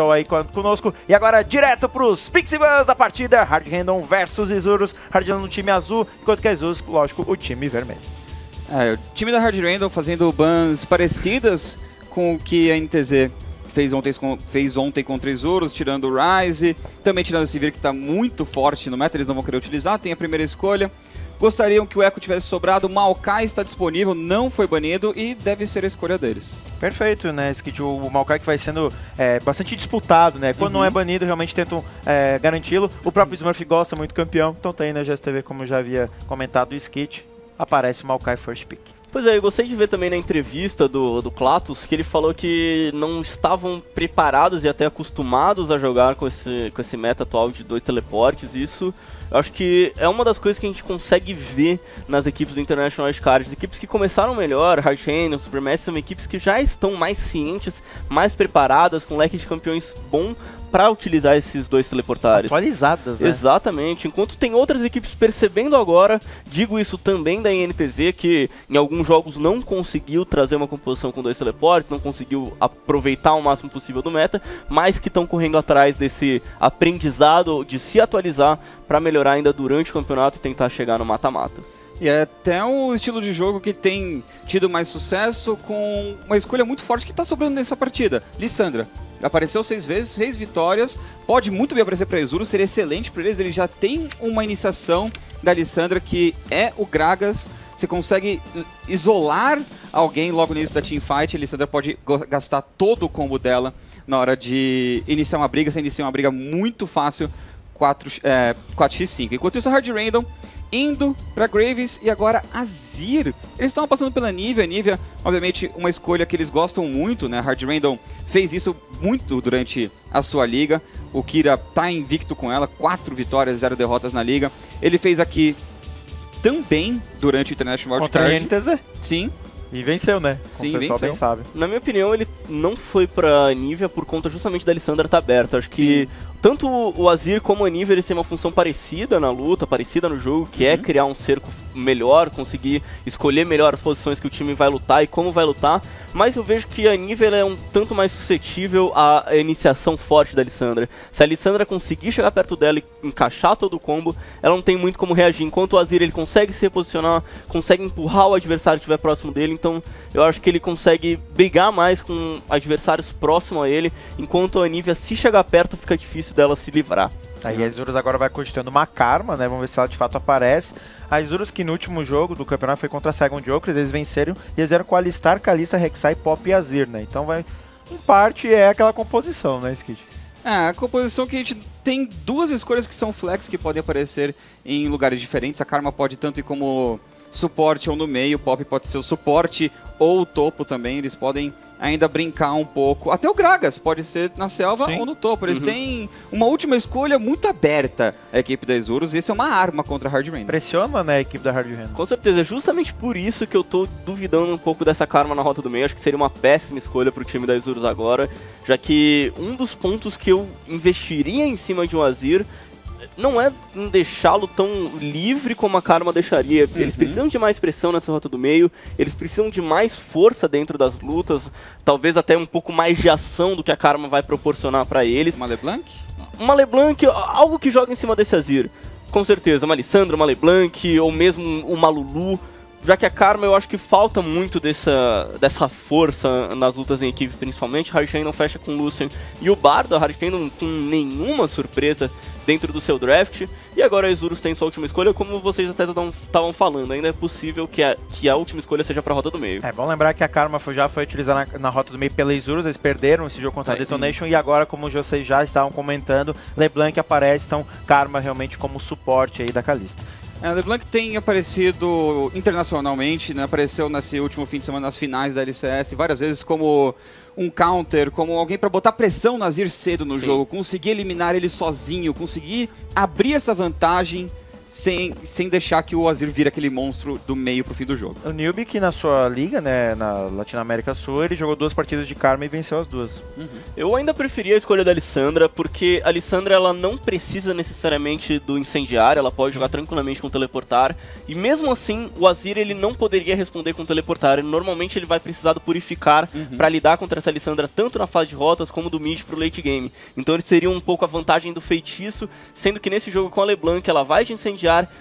Estou aí conosco. E agora direto pros Pixibans a partida. Hard Random versus Isurus. Hard Random no time azul, enquanto que a Isurus, lógico, o time vermelho. É, o time da Hard Random fazendo bans parecidas com o que a NTZ fez ontem, fez ontem contra Isurus, tirando o Ryze, também tirando o Sivir que está muito forte no meta, eles não vão querer utilizar, tem a primeira escolha. Gostariam que o Echo tivesse sobrado, o Maokai está disponível, não foi banido e deve ser a escolha deles. Perfeito, né, Skid? O Maokai que vai sendo é, bastante disputado, né? Quando uhum. não é banido, realmente tentam é, garanti-lo. O próprio Smurf gosta muito campeão, então tem na GSTV, como já havia comentado, o Skid. Aparece o Maokai First Pick. Pois é, eu gostei de ver também na entrevista do, do Klatus que ele falou que não estavam preparados e até acostumados a jogar com esse, com esse meta atual de dois teleportes. Isso eu acho que é uma das coisas que a gente consegue ver nas equipes do International. As equipes que começaram melhor, Hard Chain, Supermassive, são equipes que já estão mais cientes, mais preparadas, com leque de campeões bom para utilizar esses dois teleportares. Atualizadas, né? Exatamente. Enquanto tem outras equipes percebendo agora, digo isso também da INTZ, que em alguns jogos não conseguiu trazer uma composição com dois teleportes, não conseguiu aproveitar o máximo possível do meta, mas que estão correndo atrás desse aprendizado de se atualizar para melhorar ainda durante o campeonato e tentar chegar no mata-mata. E é até um estilo de jogo que tem tido mais sucesso com uma escolha muito forte que está sobrando nessa partida. Lissandra. Apareceu seis vezes, seis vitórias. Pode muito bem aparecer para Exuro, seria excelente para eles. Ele já tem uma iniciação da Lissandra que é o Gragas. Você consegue isolar alguém logo no início da teamfight. A Lissandra pode gastar todo o combo dela na hora de iniciar uma briga. Você inicia uma briga muito fácil 4, é, 4x5. Enquanto isso, a Hard Random indo para Graves e agora Azir. Eles estavam passando pela Nivea. Nivea, obviamente, uma escolha que eles gostam muito, né? Hard Random fez isso muito durante a sua liga. O Kira tá invicto com ela, quatro vitórias, zero derrotas na liga. Ele fez aqui também durante o International World Contra NTZ? Sim. E venceu, né? Como Sim, o pessoal venceu. bem sabe. Na minha opinião, ele não foi pra Nivea por conta justamente da Alessandra estar tá aberta. Acho que Sim tanto o Azir como a Nivea eles têm uma função parecida na luta, parecida no jogo, que é uhum. é criar um cerco melhor, conseguir escolher melhor as posições que o time vai lutar e como vai lutar. Mas eu vejo que a Nivea é um tanto mais suscetível à iniciação forte da Lissandra. Se a Lissandra conseguir chegar perto dela e encaixar todo o combo, ela não tem muito como reagir. Enquanto o Azir ele consegue se reposicionar, consegue empurrar o adversário que estiver próximo dele, então eu acho que ele consegue brigar mais com adversários próximos a ele, enquanto a Nivea se chegar perto fica difícil difícil dela se livrar. Aí a Isurus agora vai cogitando uma karma, né? Vamos ver se ela de fato aparece. A Isurus que no último jogo do campeonato foi contra a Second Jokers, eles venceram e eles eram com Alistar, Kalista, Rek'Sai, Pop e Azir, né? Então vai, em parte é aquela composição, né, Skid? É, a composição que a gente tem duas escolhas que são flex que podem aparecer em lugares diferentes. A Karma pode tanto ir como suporte ou no meio, o Pop pode ser o suporte ou o topo também, eles podem ainda brincar um pouco. Até o Gragas pode ser na selva Sim. ou no topo. Eles uhum. têm uma última escolha muito aberta, a equipe da Isurus, e isso é uma arma contra a Hard Rain. Pressiona, né, a equipe da Hard Rain. Com certeza, é justamente por isso que eu tô duvidando um pouco dessa karma na rota do meio. Acho que seria uma péssima escolha pro time da Isurus agora, já que um dos pontos que eu investiria em cima de um Azir não é deixá-lo tão livre como a Karma deixaria. Eles uhum. precisam de mais pressão nessa rota do meio, eles precisam de mais força dentro das lutas, talvez até um pouco mais de ação do que a Karma vai proporcionar para eles. Uma LeBlanc? Uma LeBlanc, algo que joga em cima desse Azir. Com certeza, uma Alessandra, uma LeBlanc, ou mesmo uma Lulu já que a Karma eu acho que falta muito dessa, dessa força nas lutas em equipe, principalmente. Hurricane não fecha com Lucian e o Bardo, a Hurricane não com nenhuma surpresa dentro do seu draft. E agora a Isurus tem sua última escolha, como vocês até estavam falando. Ainda é possível que a, que a última escolha seja para a rota do meio. É bom lembrar que a Karma foi, já foi utilizada na, na, rota do meio pela Isurus, eles perderam esse jogo contra a Detonation. Sim. E agora, como vocês já estavam comentando, LeBlanc aparece, então Karma realmente como suporte aí da Kalista. A LeBlanc tem aparecido internacionalmente, né? apareceu nesse último fim de semana nas finais da LCS várias vezes como um counter, como alguém para botar pressão Nazir cedo no Sim. jogo, conseguir eliminar ele sozinho, conseguir abrir essa vantagem sem, sem deixar que o Azir vire aquele monstro do meio pro fim do jogo. O Newbie, que na sua liga, né, na Latinoamérica Sul, ele jogou duas partidas de Karma e venceu as duas. Uhum. Eu ainda preferia a escolha da Alissandra, porque a Alissandra ela não precisa necessariamente do incendiário, ela pode jogar tranquilamente com teleportar, e mesmo assim, o Azir ele não poderia responder com teleportar, normalmente ele vai precisar do purificar uhum. para lidar contra essa Alissandra tanto na fase de rotas como do mid pro late game. Então ele seria um pouco a vantagem do feitiço, sendo que nesse jogo com a LeBlanc ela vai de incendiário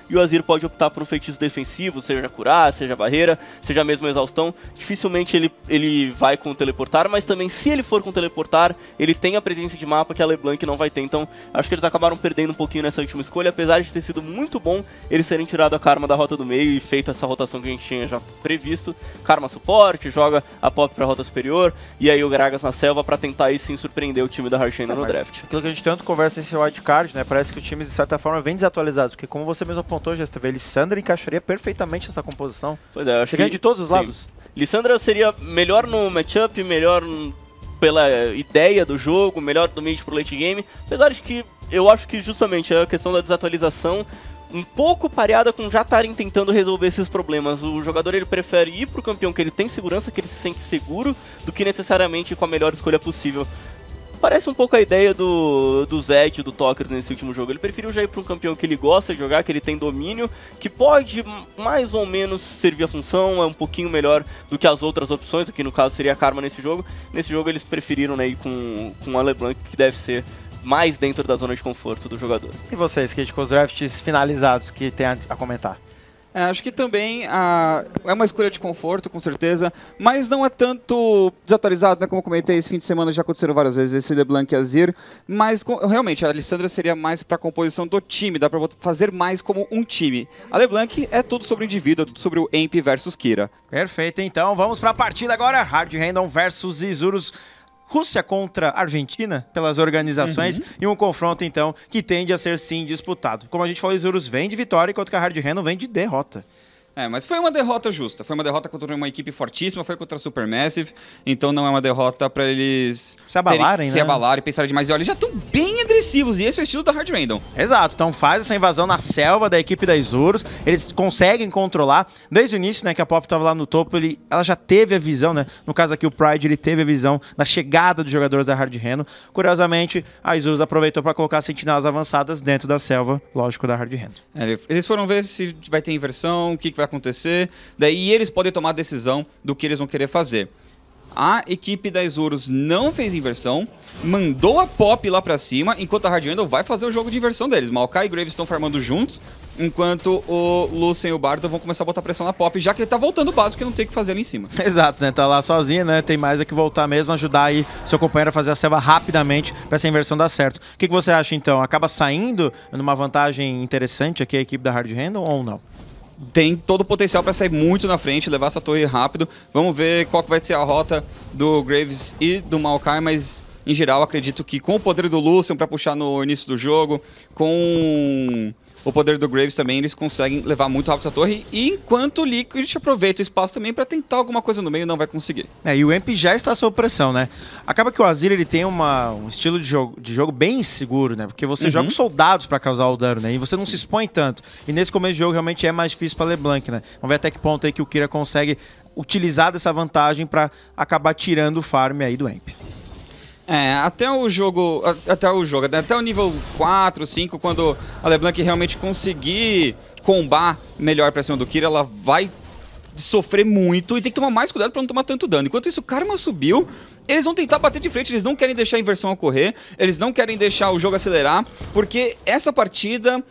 e o Azir pode optar por um feitiço defensivo, seja curar, seja barreira, seja mesmo exaustão. Dificilmente ele, ele vai com teleportar, mas também se ele for com teleportar, ele tem a presença de mapa que a LeBlanc não vai ter. Então acho que eles acabaram perdendo um pouquinho nessa última escolha, apesar de ter sido muito bom eles terem tirado a Karma da rota do meio e feito essa rotação que a gente tinha já previsto. Karma suporte, joga a Pop pra rota superior e aí o Gragas na selva para tentar aí sim surpreender o time da Harshena é, no draft. Aquilo que a gente tanto conversa nesse wildcard, né? Parece que o time de certa forma vem desatualizado, porque como você mesmo apontou, Gestave, Lissandra encaixaria perfeitamente nessa composição. Pois é, acho que... de todos os sim. lados. Lissandra seria melhor no matchup, melhor pela ideia do jogo, melhor do mid pro late game, apesar de que eu acho que justamente a questão da desatualização um pouco pareada com já estarem tentando resolver esses problemas. O jogador ele prefere ir pro campeão que ele tem segurança, que ele se sente seguro, do que necessariamente com a melhor escolha possível. Parece um pouco a ideia do, do Zed, do Tokers nesse último jogo. Ele preferiu já ir para um campeão que ele gosta de jogar, que ele tem domínio, que pode mais ou menos servir a função, é um pouquinho melhor do que as outras opções, que no caso seria a Karma nesse jogo. Nesse jogo eles preferiram né, ir com, com a LeBlanc, que deve ser mais dentro da zona de conforto do jogador. E vocês, Kate, com os drafts finalizados que tem a, a comentar? É, acho que também a, é uma escolha de conforto, com certeza, mas não é tanto desatualizado, né? Como eu comentei, esse fim de semana já aconteceram várias vezes esse LeBlanc e Azir, mas com, realmente a Alessandra seria mais para a composição do time, dá para fazer mais como um time. A LeBlanc é tudo sobre o indivíduo, é tudo sobre o Amp versus Kira. Perfeito, então vamos para a partida agora, Hard Random versus Isurus. Rússia contra Argentina pelas organizações uhum. e um confronto então que tende a ser sim disputado. Como a gente falou, Isurus vem de vitória enquanto que a Hard Random vem de derrota. É, mas foi uma derrota justa. Foi uma derrota contra uma equipe fortíssima, foi contra a Supermassive. Então não é uma derrota para eles se abalarem, né? Se abalarem, pensarem demais. E olha, eles já estão bem agressivos. E esse é o estilo da Hard Random. Exato. Então faz essa invasão na selva da equipe da Isurus. Eles conseguem controlar. Desde o início, né, que a Pop estava lá no topo, ele, ela já teve a visão, né? No caso aqui, o Pride, ele teve a visão da chegada dos jogadores da Hard Random. Curiosamente, a Isurus aproveitou para colocar sentinelas avançadas dentro da selva, lógico, da Hard Random. É, eles foram ver se vai ter inversão, o que, que vai acontecer. Daí eles podem tomar a decisão do que eles vão querer fazer. A equipe da Isurus não fez inversão, mandou a Pop lá pra cima, enquanto a Hard Handle vai fazer o jogo de inversão deles. Maokai e Graves estão farmando juntos, enquanto o Lucien e o Bardo vão começar a botar pressão na Pop, já que ele tá voltando básico e não tem o que fazer ali em cima. Exato, né? Tá lá sozinho, né? Tem mais é que voltar mesmo, ajudar aí seu companheiro a fazer a selva rapidamente pra essa inversão dar certo. O que, que você acha então? Acaba saindo numa vantagem interessante aqui a equipe da Hard Handle ou não? Tem todo o potencial para sair muito na frente, levar essa torre rápido. Vamos ver qual que vai ser a rota do Graves e do Maokai, mas em geral acredito que com o poder do Lucian para puxar no início do jogo, com o poder do Graves também, eles conseguem levar muito rápido essa torre. E enquanto o Liquid aproveita o espaço também para tentar alguma coisa no meio, não vai conseguir. É, e o Emp já está sob pressão, né? Acaba que o Azir ele tem uma, um estilo de jogo, de jogo bem seguro, né? Porque você uhum. joga soldados para causar o dano, né? E você não se expõe tanto. E nesse começo de jogo realmente é mais difícil para LeBlanc, né? Vamos ver até que ponto aí que o Kira consegue utilizar dessa vantagem para acabar tirando o farm aí do Emp. É, até o jogo, até o jogo, até o nível 4, 5, quando a LeBlanc realmente conseguir combar melhor pra cima do Kira, ela vai sofrer muito e tem que tomar mais cuidado para não tomar tanto dano. Enquanto isso, o Karma subiu, eles vão tentar bater de frente, eles não querem deixar a inversão ocorrer, eles não querem deixar o jogo acelerar, porque essa partida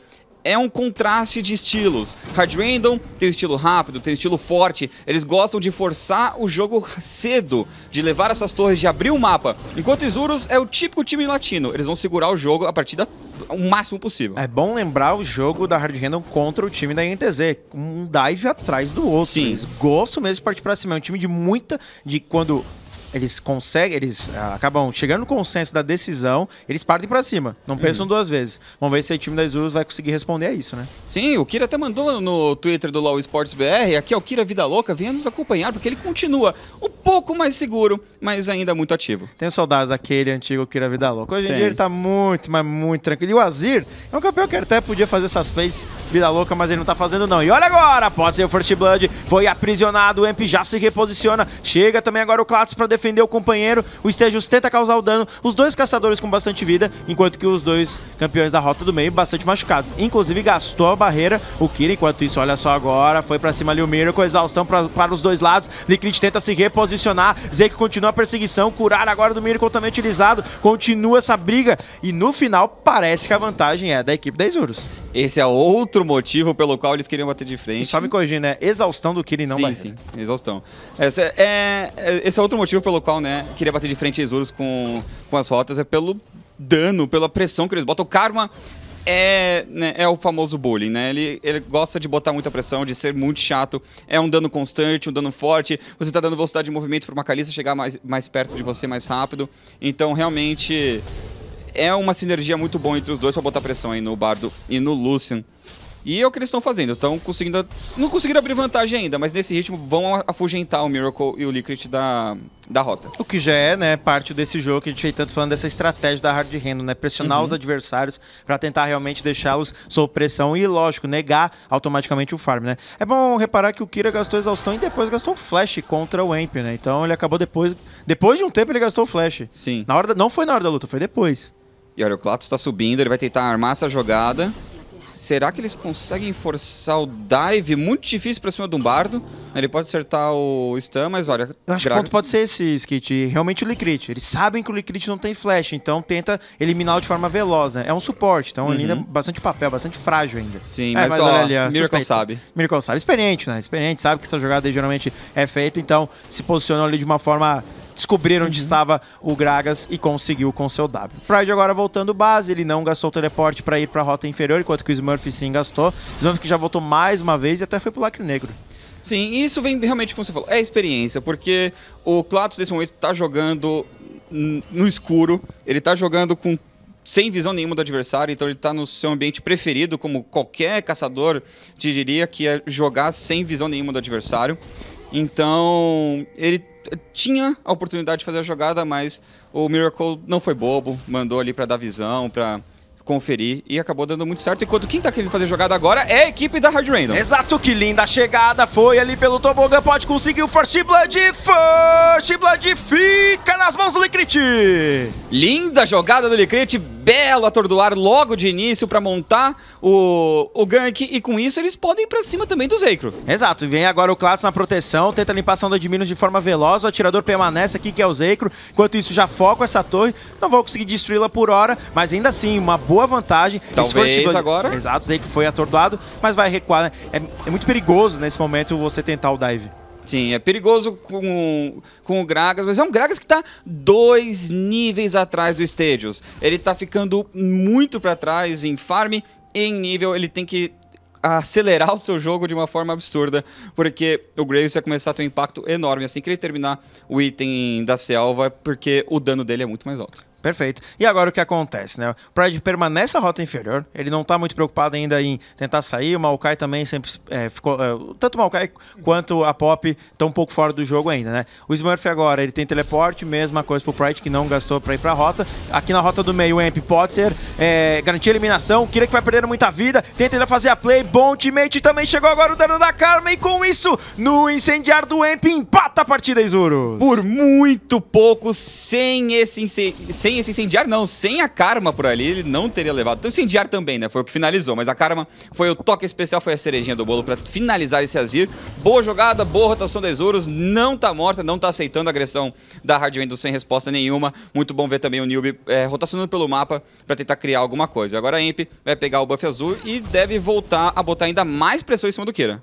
é um contraste de estilos. Hard Random tem um estilo rápido, tem um estilo forte. Eles gostam de forçar o jogo cedo, de levar essas torres, de abrir o mapa. Enquanto Isurus é o típico time latino. Eles vão segurar o jogo a partir da o máximo possível. É bom lembrar o jogo da Hard Random contra o time da INTZ, um dive atrás do outro. Sim. Eles gostam mesmo de partir pra cima. É um time de muita. de quando eles conseguem, eles ah, acabam chegando no consenso da decisão, eles partem pra cima, não pensam duas vezes. Vamos ver se o time da Isurus vai conseguir responder a isso, né? Sim, o Kira até mandou no Twitter do LoL Sports BR, aqui é o Kira Vida Louca, venha nos acompanhar, porque ele continua um pouco mais seguro, mas ainda muito ativo. Tenho saudades daquele antigo Kira Vida Louca. Hoje em Tem. dia ele tá muito, mas muito tranquilo. E o Azir é um campeão que até podia fazer essas plays Vida Louca, mas ele não tá fazendo não. E olha agora, pode ser o First Blood, foi aprisionado, o Emp já se reposiciona. Chega também agora o Klatus pra defender o companheiro. O Stejus tenta causar o dano. Os dois caçadores com bastante vida, enquanto que os dois campeões da rota do meio bastante machucados. Inclusive gastou a barreira. O Kira, enquanto isso, olha só agora, foi pra cima ali o Miracle, exaustão pra, para os dois lados. Liquid tenta se reposicionar. Zeke continua a perseguição. Curar agora do Miracle também utilizado. Continua essa briga. E no final, parece que a vantagem é da equipe da Isurus. Esse é outro motivo pelo qual eles queriam bater de E frente. só me corrigindo, né? Exaustão do Kira e não sim, barreira. sim, exaustão. Esse é, é- esse é outro motivo pelo qual, né, queria bater de frente a Isurus com, com as rotas, é pelo dano, pela pressão que eles botam. O Karma é, né, é o famoso bullying, né? Ele, ele gosta de botar muita pressão, de ser muito chato. É um dano constante, um dano forte. Você tá dando velocidade de movimento para uma Kalista chegar mais, mais perto de você mais rápido. Então, realmente, é uma sinergia muito boa entre os dois para botar pressão aí no Bardo e no Lucian. E é o que eles estão fazendo. Estão conseguindo. Não conseguiram abrir vantagem ainda, mas nesse ritmo vão afugentar o Miracle e o Liquid da, da rota. O que já é, né, parte desse jogo que a gente vem tanto falando dessa estratégia da hard rendo, né? Pressionar os adversários pra tentar realmente deixá-los sob pressão e, lógico, negar automaticamente o farm, né? É bom reparar que o Kira gastou exaustão e depois gastou flash contra o Amp, né? Então ele acabou depois. Depois de um tempo ele gastou flash. Sim. Na hora da- não foi na hora da luta, foi depois. E olha, o Klatus está subindo, ele vai tentar armar essa jogada. Será que eles conseguem forçar o dive? Muito difícil pra cima de um bardo. Ele pode acertar o stun, mas olha. Eu acho que o Gragas- ponto pode ser esse, Skit. Realmente o Licrit. Eles sabem que o Licrit não tem flash, então tenta eliminá-lo de forma veloz, né? É um suporte, então ele ainda é bastante papel, bastante frágil ainda. Sim, É, mas, ó, olha ali, ó, Miracle suspeito. sabe. Miracle sabe. Experiente, né? Experiente, sabe que essa jogada aí geralmente é feita, então se posicionou ali de uma forma. Descobriram onde estava o Gragas e conseguiu com seu W. Pride agora voltando base, ele não gastou o teleporte para ir para a rota inferior, enquanto que o Smurf sim gastou. Smurf que já voltou mais uma vez e até foi pro Lacre Negro. Sim, e isso vem realmente, como você falou, é experiência, porque o Klatus nesse momento tá jogando no escuro, ele tá jogando com sem visão nenhuma do adversário, então ele tá no seu ambiente preferido, como qualquer caçador te diria, que é jogar sem visão nenhuma do adversário. Então, ele t- tinha a oportunidade de fazer a jogada, mas o Miracle não foi bobo, mandou ali pra dar visão, pra conferir e acabou dando muito certo. Enquanto quem tá querendo fazer jogada agora é a equipe da Hard Random. Exato, que linda chegada. Foi ali pelo Tobogã, pode conseguir o First Blood. First Blood fica nas mãos do Licrit. Linda jogada do Licrit, belo atordoar logo de início pra montar o, o gank e com isso eles podem ir pra cima também do Zeikro. Exato, e vem agora o Klaus na proteção, tenta limpar a ação da Admiros de forma veloz, o atirador permanece aqui, que é o Zeikro, enquanto isso já foca essa torre, não vou conseguir destruí-la por hora, mas ainda assim, uma boa vantagem. Esse Talvez Blood- agora. Exato, Zeikro foi atordoado, mas vai recuar, né? é, é muito perigoso nesse momento você tentar o dive. Sim, é perigoso com, com o Gragas, mas é um Gragas que tá dois níveis atrás do Stadios. Ele tá ficando muito pra trás em farm e em nível, ele tem que acelerar o seu jogo de uma forma absurda, porque o Graves vai começar a ter um impacto enorme assim que ele terminar o item da selva, porque o dano dele é muito mais alto. Perfeito. E agora o que acontece, né? O Pride permanece a rota inferior, ele não tá muito preocupado ainda em tentar sair, o Maokai também sempre é, ficou... é, tanto o Maokai quanto a Pop estão um pouco fora do jogo ainda, né? O Smurf agora, ele tem teleporte, mesma coisa pro Pride que não gastou pra ir pra rota. Aqui na rota do meio, o Amp pode ser é, garantir a eliminação, Kira que vai perdendo muita vida, tenta ainda fazer a play, bom teammate, também chegou agora o dano da Karma e com isso, no incendiar do Amp, empata a partida, Isurus. Por muito pouco, sem esse, ince- sem esse incendiar, não, sem a Karma por ali, ele não teria levado. Então, incendiar também, né? Foi o que finalizou, mas a Karma foi o toque especial, foi a cerejinha do bolo pra finalizar esse Azir. Boa jogada, boa rotação da Isurus, não tá morta, não tá aceitando a agressão da Hard Window sem resposta nenhuma. Muito bom ver também o Newbie é, rotacionando pelo mapa pra tentar criar alguma coisa. Agora a Imp vai pegar o buff azul e deve voltar a botar ainda mais pressão em cima do Kira.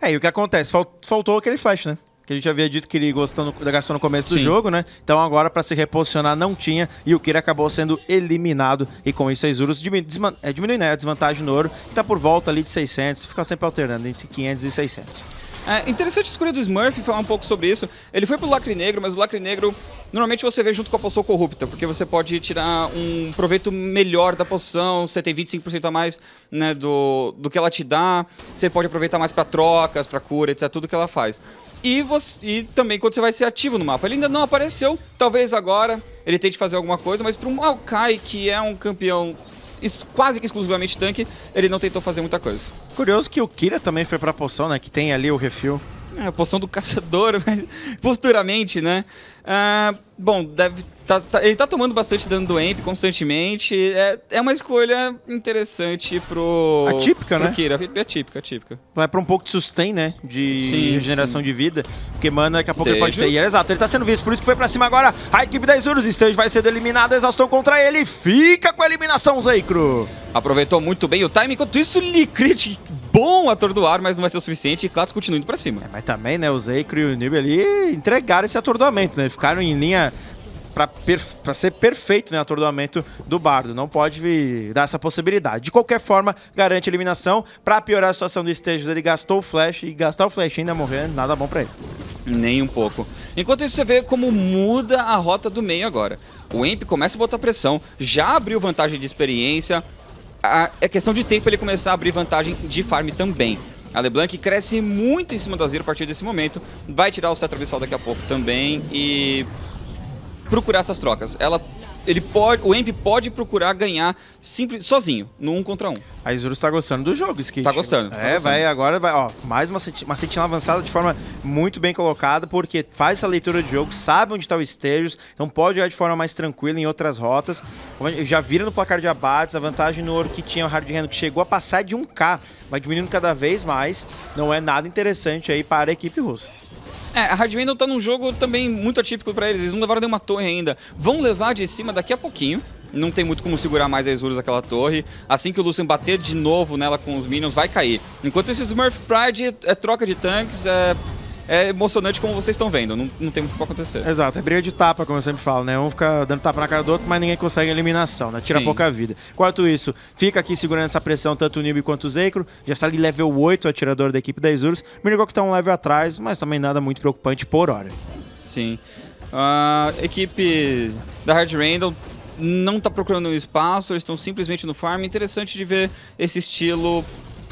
É, e o que acontece? Fal- faltou aquele flash, né? Que a gente havia dito que ele gostando, gastou no começo do Sim. jogo, né? Então agora, pra se reposicionar, não tinha. E o Kira acabou sendo eliminado. E com isso, a Isurus diminu desman- é, diminui né, a desvantagem no ouro, que tá por volta ali de 600. Fica sempre alternando entre 500 e 600. É interessante a escolha do Smurf falar um pouco sobre isso. Ele foi pro Lacre Negro, mas o Lacre Negro normalmente você vê junto com a poção corrupta, porque você pode tirar um proveito melhor da poção, você tem 25% a mais né, do, do que ela te dá, você pode aproveitar mais para trocas, para cura, etc, tudo que ela faz. E, você, e também quando você vai ser ativo no mapa. Ele ainda não apareceu, talvez agora ele tente fazer alguma coisa, mas para um Maokai, que é um campeão quase que exclusivamente tanque, ele não tentou fazer muita coisa. Curioso que o Kira também foi pra poção, né? Que tem ali o refil. É, a poção do caçador, mas futuramente, né? Ah, bom, deve tá, tá, ele tá tomando bastante dano do Amp constantemente. É, é uma escolha interessante pro. Atípica, pro né? Kira. É atípica, atípica. Vai pra um pouco de sustain, né? De Sim, regeneração sim. de vida. Porque, mano, daqui a pouco ele pode ter. E é exato, ele tá sendo visto. Por isso que foi pra cima agora. A equipe da Isurus Stage vai ser eliminada. Exaustão contra ele. Fica com a eliminação, Zeikro. Aproveitou muito bem o time. Enquanto isso, Licrit, bom atordoar, mas não vai ser o suficiente. E Klaus continua indo pra cima. Mas também, né? O Zeikro e o Nib ali entregaram esse atordoamento, né? Ficaram em linha pra, per- ser perfeito, né? O atordoamento do Bardo. Não pode dar essa possibilidade. De qualquer forma, garante a eliminação. Pra piorar a situação do Stages, ele gastou o flash. E gastar o flash ainda morrer, nada bom pra ele. Nem um pouco. Enquanto isso, você vê como muda a rota do meio agora. O Imp começa a botar pressão, já abriu vantagem de experiência. A- é questão de tempo ele começar a abrir vantagem de farm também. A LeBlanc cresce muito em cima do Azir a partir desse momento. Vai tirar o Cetro Abissal daqui a pouco também e procurar essas trocas. Ela, ele pode, o Imp pode procurar ganhar simples, sozinho, no um contra um. A Isurus tá gostando do jogo, Skit. Tá gostando, tá É, gostando. vai agora, vai, ó, mais uma, senti- uma sentinela avançada de forma muito bem colocada, porque faz essa leitura de jogo, sabe onde tá o Stagers, então pode jogar de forma mais tranquila em outras rotas. Já vira no placar de abates, a vantagem no ouro que tinha o Hard Reno, que chegou a passar de 1k, vai diminuindo cada vez mais, não é nada interessante aí para a equipe russa. É, a Hard tá num jogo também muito atípico pra eles. Eles não levaram nenhuma torre ainda. Vão levar de cima daqui a pouquinho. Não tem muito como segurar mais a Isurus daquela torre. Assim que o Lucian bater de novo nela com os minions, vai cair. Enquanto isso, Smurf Pride é troca de tanques, é, é emocionante como vocês estão vendo. Não, não tem muito o que acontecer. Exato, é briga de tapa, como eu sempre falo, né? Um fica dando tapa na cara do outro, mas ninguém consegue eliminação, né? Tira Sim. pouca vida. Enquanto isso, fica aqui segurando essa pressão tanto o Nib quanto o Zeikro. Já está ali level 8, o atirador da equipe da Isurus. Que tá um level atrás, mas também nada muito preocupante por hora. Sim. A equipe da Hard Randall não tá procurando um espaço, eles estão simplesmente no farm. Interessante de ver esse estilo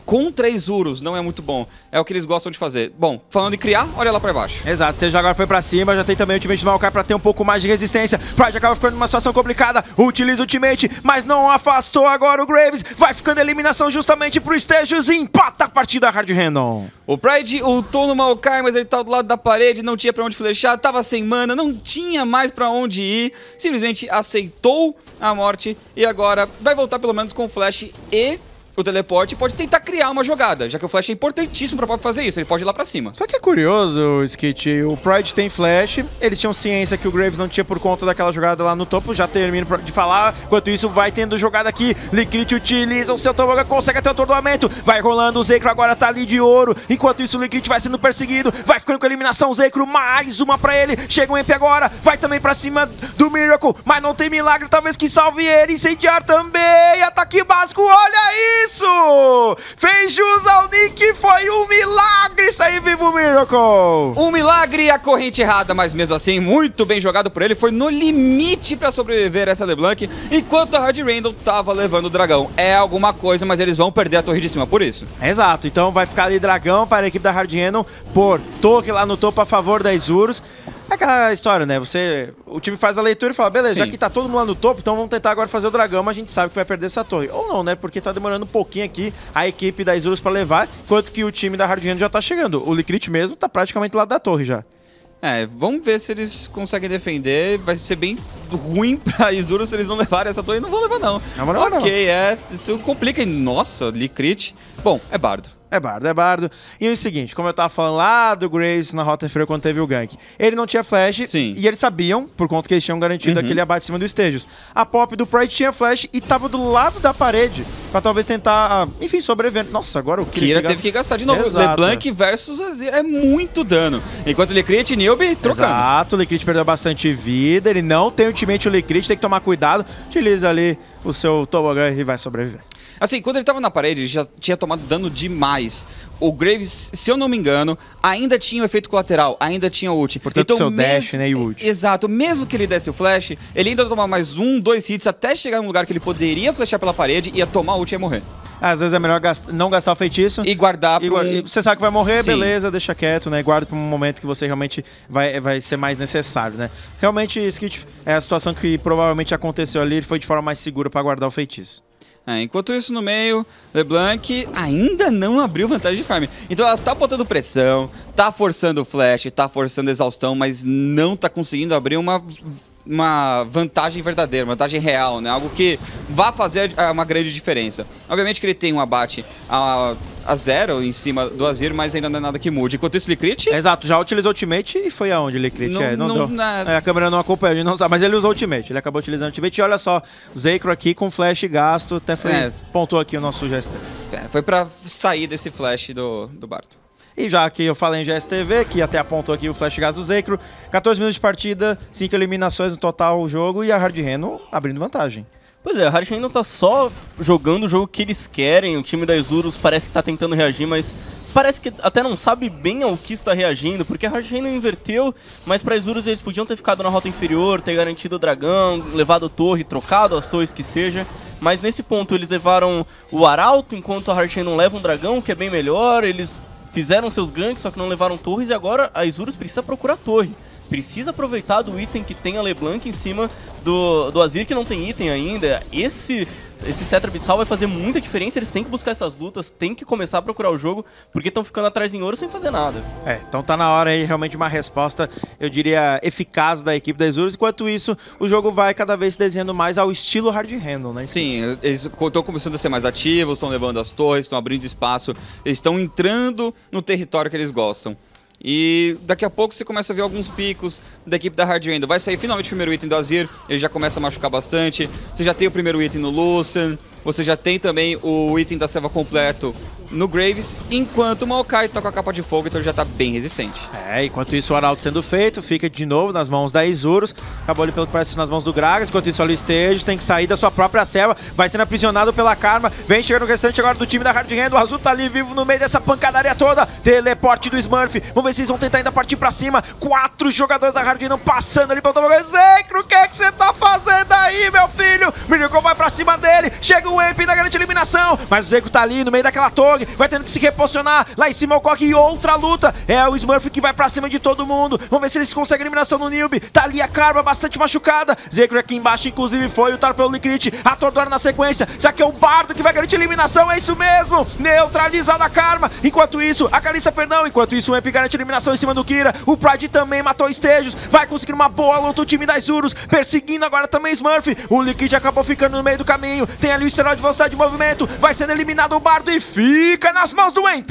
contra Isurus, não é muito bom. É o que eles gostam de fazer. Bom, falando em criar, olha lá pra baixo. Exato, você já agora foi pra cima, já tem também o ultimate do Maokai pra ter um pouco mais de resistência. Pride acaba ficando numa situação complicada, utiliza o ultimate, mas não afastou agora o Graves. Vai ficando a eliminação justamente pro Stejos e empata a partida Hard Random. O Pride ultou no Maokai, mas ele tá do lado da parede, não tinha pra onde flechar, tava sem mana, não tinha mais pra onde ir. Simplesmente aceitou a morte e agora vai voltar pelo menos com o flash e o teleporte. Pode tentar criar uma jogada, já que o flash é importantíssimo pra fazer isso, ele pode ir lá pra cima. Só que é curioso, Skit, o Pride tem flash, eles tinham ciência que o Graves não tinha por conta daquela jogada lá no topo, já termino de falar, enquanto isso vai tendo jogada aqui, Liquid utiliza o seu tobogã, consegue até o atordoamento, vai rolando, o Zekro agora tá ali de ouro, enquanto isso o Liquid vai sendo perseguido, vai ficando com a eliminação, Zekro, mais uma pra ele, chega o MP agora, vai também pra cima do Miracle, mas não tem milagre, talvez que salve ele, incendiar também, ataque básico, olha isso! Fez jus ao Nick, foi um milagre sair vivo o Miracle! Um milagre e a corrente errada, mas mesmo assim, muito bem jogado por ele. Foi no limite pra sobreviver essa LeBlanc, enquanto a Hard Randall tava levando o dragão. É alguma coisa, mas eles vão perder a torre de cima por isso. Exato, então vai ficar ali dragão para a equipe da Hard Random por toque lá no topo a favor da Isurus. É aquela história, né? Você, o time faz a leitura e fala, beleza, já Sim. que tá todo mundo lá no topo, então vamos tentar agora fazer o dragão, mas a gente sabe que vai perder essa torre. Ou não, né? Porque tá demorando um pouquinho aqui a equipe da Isurus para levar, enquanto que o time da Hard Random já tá chegando. O Licrit mesmo tá praticamente lá da torre já. É, vamos ver se eles conseguem defender. Vai ser bem ruim pra Izuru se eles não levarem essa torre. Não vão levar, não. Não não. ok, é. Isso complica. Nossa, Licrit. Bom, é bardo. É bardo, é bardo. E o seguinte, como eu tava falando lá do Graves na rota inferior quando teve o gank, ele não tinha flash Sim. e eles sabiam, por conta que eles tinham garantido Uhum. aquele abate em cima do Stejos. A pop do Pride tinha flash e tava do lado da parede pra talvez tentar, enfim, sobreviver. Nossa, agora o Kira, Kira teve que gastar de novo. Exato. LeBlanc versus Azir é muito dano. Enquanto Licrit e Nilby trocando. Exato, o Licrit perdeu bastante vida, ele não tem ultimate o Licrit, tem que tomar cuidado. Utiliza ali o seu tobogã e vai sobreviver. Assim, quando ele tava na parede, ele já tinha tomado dano demais. O Graves, se eu não me engano, ainda tinha o efeito colateral, ainda tinha o ult. Portanto, seu dash, né, e o ult. Exato. Mesmo que ele desse o flash, ele ainda tomar mais um, dois hits até chegar num lugar que ele poderia flashar pela parede, ia tomar o ult e ia morrer. Às vezes é melhor não gastar o feitiço. E guardar e, pro... e Você sabe que vai morrer, Sim. beleza, deixa quieto, né? Guarda pra um momento que você realmente vai, vai ser mais necessário, né? Realmente, Skit é a situação que provavelmente aconteceu ali, ele foi de forma mais segura pra guardar o feitiço. É, enquanto isso, no meio, LeBlanc ainda não abriu vantagem de farm. Então ela tá botando pressão, tá forçando o flash, tá forçando exaustão, mas não tá conseguindo abrir uma, uma vantagem verdadeira, uma vantagem real, né? Algo que vá fazer uma grande diferença. Obviamente que ele tem um abate a, a zero em cima do Azir, mas ainda não é nada que mude. Enquanto isso, Licrit... Exato, já utilizou Ultimate e foi aonde Licrit? Não- é, não, não- na- É, a câmera não acompanha, não sabe, mas ele usou Ultimate, ele acabou utilizando Ultimate e olha só, Zekro aqui com flash gasto, até foi, É. pontuou aqui o nosso sugestão. É, foi pra sair desse flash do, do Barto. E já que eu falei em GSTV, que até apontou aqui o flash gas do Zekro, 14 minutos de partida, 5 eliminações no total o jogo e a Hard Reno abrindo vantagem. Pois é, a Hard não tá só jogando o jogo que eles querem, o time da Isurus parece que tá tentando reagir, mas parece que até não sabe bem ao que está reagindo, porque a Hard não inverteu, mas pra Isurus eles podiam ter ficado na rota inferior, ter garantido o dragão, levado torre, trocado as torres que seja, mas nesse ponto eles levaram o Arauto, enquanto a Hard não leva um dragão, que é bem melhor, eles fizeram seus ganks, só que não levaram torres, e agora a Isurus precisa procurar torre. Precisa aproveitar do item que tem a LeBlanc em cima do, do Azir, que não tem item ainda. Esse esse Cetra Abissal vai fazer muita diferença, eles têm que buscar essas lutas, têm que começar a procurar o jogo, porque estão ficando atrás em ouro sem fazer nada. É, então tá na hora aí realmente uma resposta, eu diria, eficaz da equipe da Isurus. Enquanto isso, o jogo vai cada vez se desenhando mais ao estilo Hard Handle, né? Sim, eles estão começando a ser mais ativos, estão levando as torres, estão abrindo espaço, eles estão entrando no território que eles gostam. E daqui a pouco você começa a ver alguns picos da equipe da Hard Randall. Vai sair finalmente o primeiro item do Azir, ele já começa a machucar bastante. Você já tem o primeiro item no Lucian, você já tem também o item da selva completo no Graves, enquanto o Maokai tá com a capa de fogo, então ele já tá bem resistente. É, enquanto isso o Arauto sendo feito, fica de novo nas mãos da Isurus. Acabou ali pelo que parece nas mãos do Gragas. Enquanto isso, o Estejo, tem que sair da sua própria selva. Vai sendo aprisionado pela Karma. Vem chegando o restante agora do time da Hard Hand. O Azul tá ali vivo no meio dessa pancadaria toda. Teleporte do Smurf. Vamos ver se eles vão tentar ainda partir pra cima. Quatro jogadores da Hard Hand passando ali pelo tobogã. Zekro, o que é que você tá fazendo aí, meu filho? Miracle vai pra cima dele. Chega o Amp na grande eliminação. Mas o Zekro tá ali no meio daquela torre. Vai tendo que se reposicionar. Lá em cima o Coque e outra luta. É o Smurf que vai pra cima de todo mundo. Vamos ver se eles conseguem eliminação no Nilb. Tá ali a Karma bastante machucada. Zekro aqui embaixo, inclusive, foi o pelo Licrit. Atordora na sequência. Será que é o Bardo que vai garantir a eliminação? É isso mesmo. Neutralizada a Karma. Enquanto isso, a Kalista, perdão. Enquanto isso, o Amp garante a eliminação em cima do Kira. O Pride também matou Estejos. Vai conseguir uma boa luta o time das Urus. Perseguindo agora também Smurf. O Liquid acabou ficando no meio do caminho. Tem ali o esteroide de velocidade de movimento. Vai sendo eliminado o Bardo e fica nas mãos do Amp.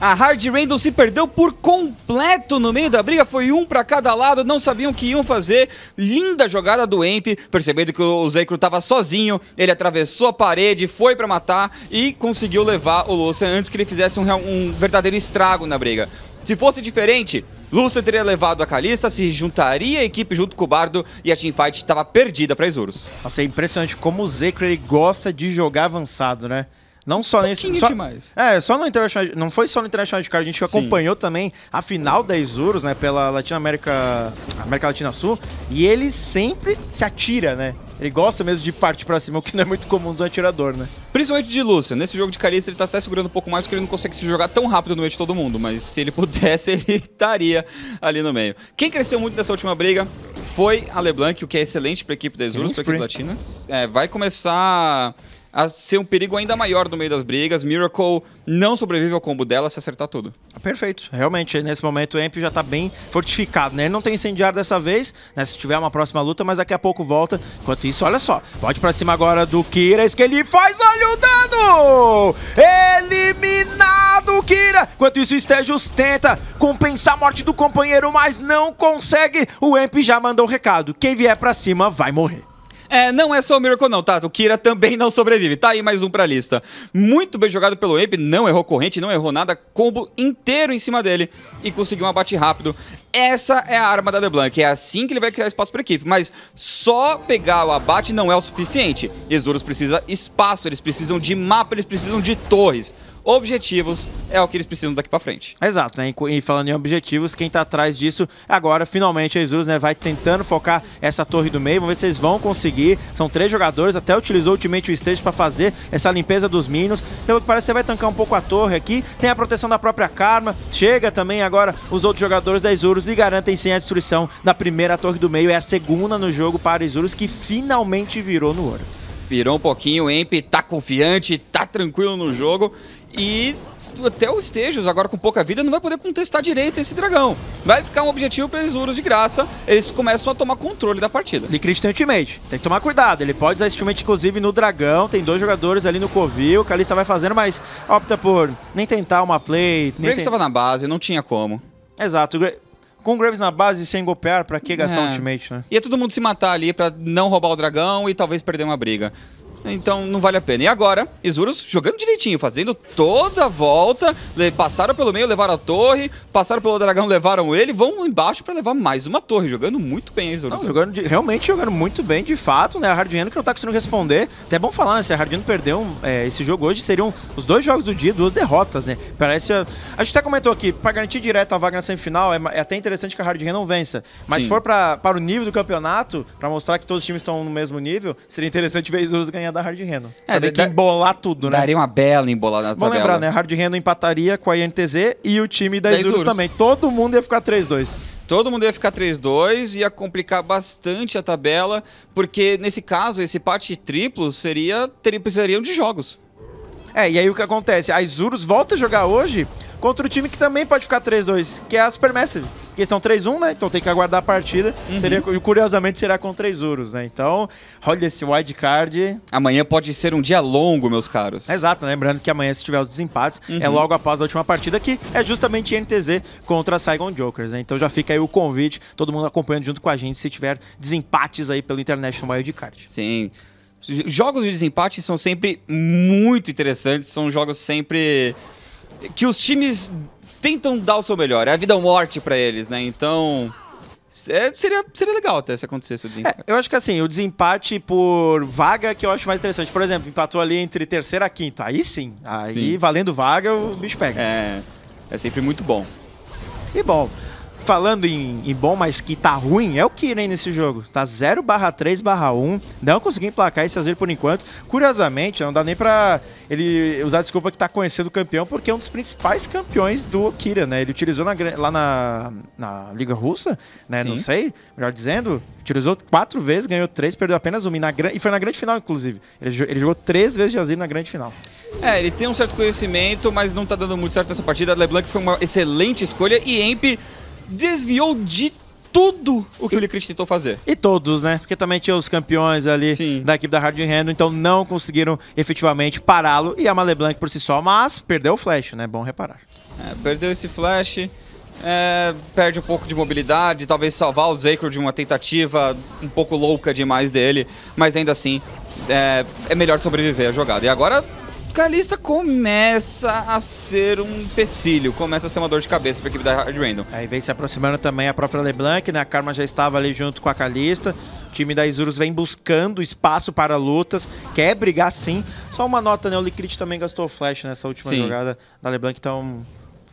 A Hard Randall se perdeu por completo no meio da briga, foi um pra cada lado, não sabiam o que iam fazer. Linda jogada do Emp, percebendo que o Zekro tava sozinho, ele atravessou a parede, foi pra matar e conseguiu levar o Lucian antes que ele fizesse um, um verdadeiro estrago na briga. Se fosse diferente, Lucian teria levado a Kalista, se juntaria a equipe junto com o Bardo e a teamfight estava perdida pra Isurus. Nossa, é impressionante como o Zekro gosta de jogar avançado, né? Não só nesse. pouquinho Só, demais. É, só no International. Não foi só no International de Card, a gente Sim. acompanhou também a final da Isurus, né? Pela Latina América. América Latina Sul. E ele sempre se atira, né? Ele gosta mesmo de partir pra cima, o que não é muito comum do atirador, né? Principalmente de Lucian. Nesse jogo de Kalista ele tá até segurando um pouco mais porque ele não consegue se jogar tão rápido no meio de todo mundo. Mas se ele pudesse, ele estaria ali no meio. Quem cresceu muito nessa última briga foi a LeBlanc, o que é excelente pra equipe da Isurus, pra equipe latina. É, vai começar a ser um perigo ainda maior no meio das brigas. Miracle não sobrevive ao combo dela se acertar tudo. Perfeito. Realmente, nesse momento o Amp já tá bem fortificado, né? Ele não tem incendiário dessa vez, né? Se tiver uma próxima luta, mas daqui a pouco volta. Enquanto isso, olha só. Pode pra cima agora do Kira. Esse que ele faz, olha o dano! Eliminado Kira! Enquanto isso, Stejos tenta compensar a morte do companheiro, mas não consegue. O Amp já mandou o recado. Quem vier pra cima vai morrer. É, não é só o Miracle não, tá? O Kira também não sobrevive. Tá aí mais um pra lista. Muito bem jogado pelo Ape, não errou corrente, não errou nada, combo inteiro em cima dele e conseguiu um abate rápido. Essa é a arma da LeBlanc, é assim que ele vai criar espaço pra equipe, mas só pegar o abate não é o suficiente. Exurus precisa espaço, eles precisam de mapa, eles precisam de torres objetivos é o que eles precisam daqui para frente. Exato, né? E falando em objetivos, quem tá atrás disso agora, finalmente, a Jesus, né, vai tentando focar essa torre do meio. Vamos ver se eles vão conseguir. São três jogadores, até utilizou o Ultimate Stage para fazer essa limpeza dos minions. Pelo que parece, você vai tancar um pouco a torre aqui. Tem a proteção da própria Karma. Chega também agora os outros jogadores da Isurus e garantem sim a destruição da primeira torre do meio. É a segunda no jogo para Isurus, que finalmente virou no ouro. Virou um pouquinho, o Emp tá confiante, tá tranquilo no jogo e até os Stejos, agora com pouca vida, não vai poder contestar direito esse dragão. Vai ficar um objetivo para eles Urus de graça, eles começam a tomar controle da partida. Licrit tem ultimate, tem que tomar cuidado, ele pode usar esse ultimate inclusive no dragão, tem dois jogadores ali no Covil, o Kalista vai fazendo, mas opta por nem tentar uma play. Nem Graves estava na base, não tinha como. Exato, com Graves na base e sem golpear, pra que gastar é. um ultimate, né? Ia todo mundo se matar ali pra não roubar o dragão e talvez perder uma briga então não vale a pena. E agora, Isurus jogando direitinho, fazendo toda a volta, passaram pelo meio, levaram a torre, passaram pelo dragão, levaram ele, vão embaixo para levar mais uma torre, jogando muito bem Isurus. Não, jogando, realmente jogando muito bem, de fato, né? A Hardino que não tá conseguindo responder. Até é bom falar, né? Se a Hardino perdeu é, esse jogo hoje, seriam os dois jogos do dia, duas derrotas, né? Parece... A, a gente até comentou aqui, para garantir direto a vaga na semifinal, é, é até interessante que a Hardino não vença. Mas se for pra, para o nível do campeonato, para mostrar que todos os times estão no mesmo nível, seria interessante ver Isurus ganhar da Hard Reno. É, Saber que embolar tudo, né? Daria uma bela embolada na Vamos tabela. lembrar, né? Hard Reno empataria com a INTZ e o time da, Isurus, também. Todo mundo ia ficar 3-2. Todo mundo ia ficar 3-2, ia complicar bastante a tabela, porque nesse caso, esse parte triplo seria, teria, precisariam de jogos. É, e aí o que acontece? A Isurus volta a jogar hoje contra o time que também pode ficar 3-2, que é a Supermassive. Porque são 3-1, né? Então tem que aguardar a partida. Uhum. Seria, e curiosamente será com 3 Uros, né? Então, olha esse wildcard. Amanhã pode ser um dia longo, meus caros. Exato, lembrando que amanhã, se tiver os desempates, é uhum. é logo após a última partida, que é justamente NTZ contra a Saigon Jokers, né? Então já fica aí o convite, todo mundo acompanhando junto com a gente se tiver desempates aí pelo International Wildcard. Sim. Jogos de desempate são sempre muito interessantes, são jogos sempre que os times tentam dar o seu melhor. É a vida ou morte para eles, né? Então. É, seria, seria legal até se acontecesse o desempate. É, eu acho que assim, o desempate por vaga que eu acho mais interessante. Por exemplo, empatou ali entre terceira e quinta. Aí sim. Aí sim. valendo vaga, o bicho pega. É. É sempre muito bom. E bom, falando em, em, bom, mas que tá ruim, é o Kiren nesse jogo. Tá 0 barra 3 barra 1. Não consegui emplacar esse Azir por enquanto. Curiosamente, não dá nem pra ele usar a desculpa que tá conhecendo o campeão, porque é um dos principais campeões do Kira, né? Ele utilizou na, lá na, na Liga Russa, né? Sim. Não sei, melhor dizendo. Utilizou quatro vezes, ganhou três, perdeu apenas uma. E, na, e foi na grande final, inclusive. Ele, ele jogou três vezes de Azir na grande final. É, ele tem um certo conhecimento, mas não tá dando muito certo nessa partida. LeBlanc foi uma excelente escolha e Emp desviou de tudo o que o Licrit tentou fazer. E todos, né? Porque também tinha os campeões ali Sim. da equipe da Hard Handle, então não conseguiram efetivamente pará-lo e a Maleblanc por si só, mas perdeu o flash, né? Bom reparar. É, perdeu esse flash, é, perde um pouco de mobilidade, talvez salvar o Zekro de uma tentativa um pouco louca demais dele, mas ainda assim é, é melhor sobreviver a jogada. E agora Calista começa a ser um empecilho, começa a ser uma dor de cabeça para a equipe da Hard Random. Aí vem se aproximando também a própria LeBlanc, né? A Karma já estava ali junto com a Calista. O time da Isurus vem buscando espaço para lutas, quer brigar sim. Só uma nota, né? O Liquid também gastou flash nessa última sim. jogada da LeBlanc, então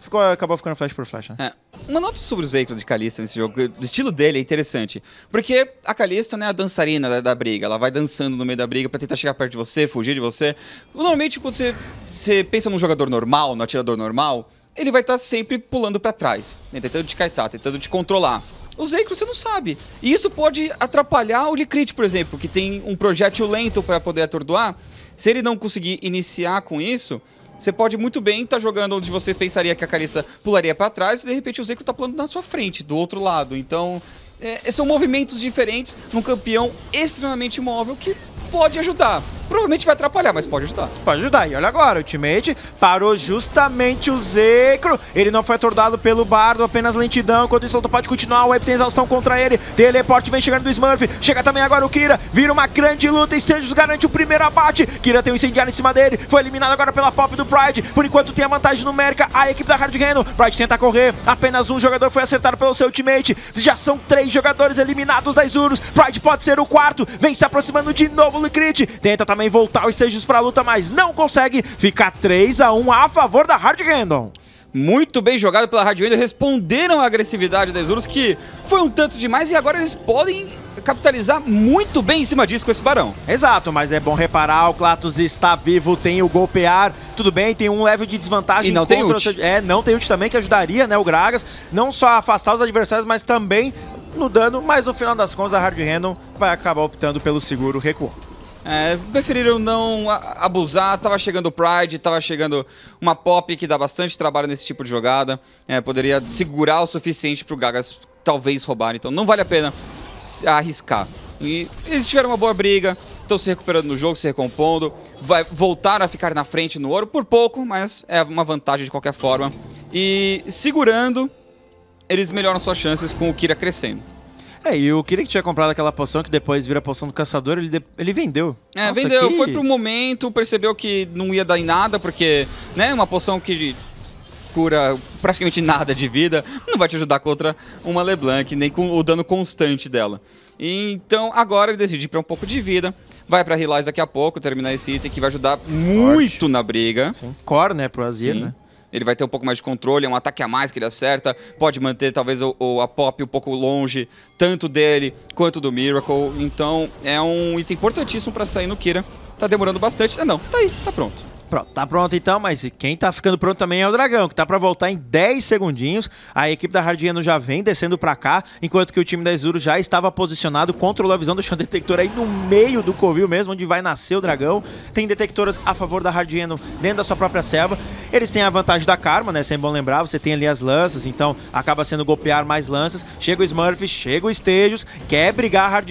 ficou, acabou ficando flash por flash. Né? É. Uma nota sobre o Zeikro de Kalista nesse jogo, o estilo dele é interessante. Porque a Kalista né, é a dançarina da, da, briga, ela vai dançando no meio da briga para tentar chegar perto de você, fugir de você. Normalmente, quando você, você pensa num jogador normal, no atirador normal, ele vai estar tá sempre pulando para trás, né, tentando te kaitar, tentando te controlar. O Zeikro você não sabe. E isso pode atrapalhar o Likrit, por exemplo, que tem um projétil lento para poder atordoar. Se ele não conseguir iniciar com isso, você pode muito bem estar tá jogando onde você pensaria que a Kalista pularia para trás e de repente o Zeiko está pulando na sua frente, do outro lado. Então, é, são movimentos diferentes num campeão extremamente móvel que pode ajudar. Provavelmente vai atrapalhar, mas pode ajudar. Pode ajudar. E olha agora, o ultimate parou justamente o Zekro. Ele não foi atordoado pelo Bardo, apenas lentidão. Enquanto isso, o pode continuar. O Web tem exaustão contra ele. Teleporte vem chegando do Smurf. Chega também agora o Kira. Vira uma grande luta. Estejos garante o primeiro abate. Kira tem um incendiário em cima dele. Foi eliminado agora pela Pop do Pride. Por enquanto tem a vantagem numérica. A equipe da Hard Reno. Pride tenta correr. Apenas um jogador foi acertado pelo seu ultimate. Já são três jogadores eliminados das Urus. Pride pode ser o quarto. Vem se aproximando de novo o Licrit. Tenta também voltar os Stages pra luta, mas não consegue. Fica 3 a 1 a favor da Hard Random. Muito bem jogado pela Hard Random. Responderam à agressividade das Urus, que foi um tanto demais e agora eles podem capitalizar muito bem em cima disso com esse Barão. Exato, mas é bom reparar, o Klatus está vivo, tem o golpear, tudo bem, tem um level de desvantagem. E não tem ult. É, não tem ult também, que ajudaria, né, o Gragas, não só a afastar os adversários, mas também no dano, mas no final das contas a Hard Random vai acabar optando pelo seguro recuo. É, preferiram não abusar, tava chegando o Pride, tava chegando uma Pop que dá bastante trabalho nesse tipo de jogada, é, poderia segurar o suficiente pro Gagas talvez roubar, então não vale a pena arriscar. E eles tiveram uma boa briga, estão se recuperando no jogo, se recompondo, vai, voltaram a ficar na frente no ouro por pouco, mas é uma vantagem de qualquer forma. E segurando, eles melhoram suas chances com o Kira crescendo. É, e o que tinha comprado aquela poção que depois vira a poção do caçador, ele, de... ele vendeu. É, Nossa, vendeu, que... foi pro momento, percebeu que não ia dar em nada, porque, né, uma poção que cura praticamente nada de vida, não vai te ajudar contra uma LeBlanc, nem com o dano constante dela. Então agora ele decide ir pra um pouco de vida, vai pra Realize daqui a pouco, terminar esse item que vai ajudar muito Forte. na briga. Sim. Core, né, pro Azir, Sim. né? Ele vai ter um pouco mais de controle, é um ataque a mais que ele acerta. Pode manter talvez o, o, a pop um pouco longe, tanto dele quanto do Miracle. Então é um item importantíssimo para sair no Kira. Tá demorando bastante. Ah, não, tá aí, tá pronto. Pronto, tá pronto então, mas quem tá ficando pronto também é o Dragão, que tá para voltar em 10 segundinhos. A equipe da Hardiano já vem descendo para cá, enquanto que o time da Exuro já estava posicionado, controlou a visão do chão detector aí no meio do covil mesmo, onde vai nascer o Dragão. Tem detectoras a favor da Hardiano dentro da sua própria selva. Eles têm a vantagem da Karma, né? Sem bom lembrar, você tem ali as lanças, então acaba sendo golpear mais lanças. Chega o Smurf, chega o Estejos, quer brigar a Hard.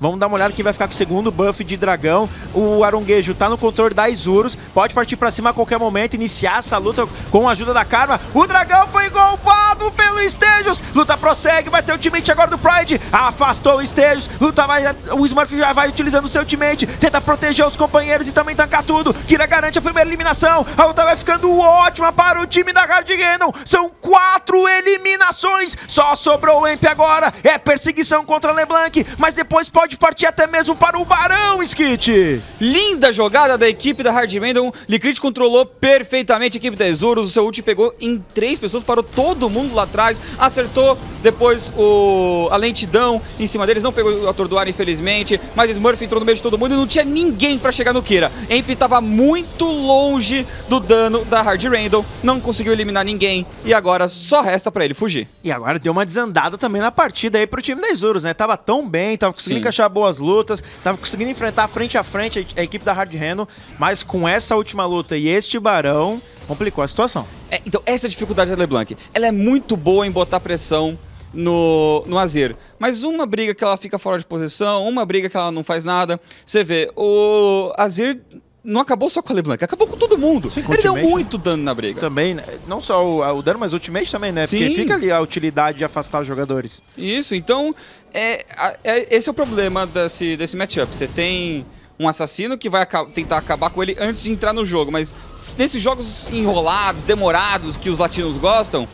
Vamos dar uma olhada quem vai ficar com o segundo buff de dragão. O Aronguejo tá no controle da Isurus, pode partir pra cima a qualquer momento, iniciar essa luta com a ajuda da Karma. O dragão foi golpado pelo Estejos. Luta prossegue, vai ter o ultimate agora do Pride. Afastou o Estejos. Luta vai. O Smurf já vai utilizando o seu ultimate. Tenta proteger os companheiros e também tancar tudo. Kira garante a primeira eliminação. A luta vai ficando ótima para o time da Hard Cannon. São quatro eliminações. Só sobrou o Emp agora. É perseguição contra LeBlanc. Mas depois pode partir até mesmo para o Barão, Skit. Linda jogada da equipe da Hard Random. Licrit controlou perfeitamente a equipe da Exurus. O seu ult pegou em três pessoas, parou todo mundo lá atrás, acertou depois o... a lentidão em cima deles, não pegou o atordoar, infelizmente, mas Smurf entrou no meio de todo mundo e não tinha ninguém para chegar no Kira. Emp estava muito longe do dano da Hard Randall, não conseguiu eliminar ninguém e agora só resta para ele fugir. E agora deu uma desandada também na partida aí pro time da Exurus, né? Tava tão bem, tava conseguindo Sim. encaixar boas lutas, tava conseguindo enfrentar frente a frente a equipe da Hard Randall, mas com essa última última luta e este Barão complicou a situação. É, então, essa é a dificuldade da LeBlanc. Ela é muito boa em botar pressão no, no Azir. Mas uma briga que ela fica fora de posição, uma briga que ela não faz nada. Você vê, o Azir não acabou só com a LeBlanc, acabou com todo mundo. Sim, Ele deu muito dano na briga. Também, né? não só o, o dano, mas o ultimate também, né? Sim. Porque fica ali a utilidade de afastar os jogadores. Isso, então, é, é esse é o problema desse, desse matchup. Você tem um assassino que vai tentar acabar com ele antes de entrar no jogo. Mas nesses jogos enrolados, demorados, que os latinos gostam,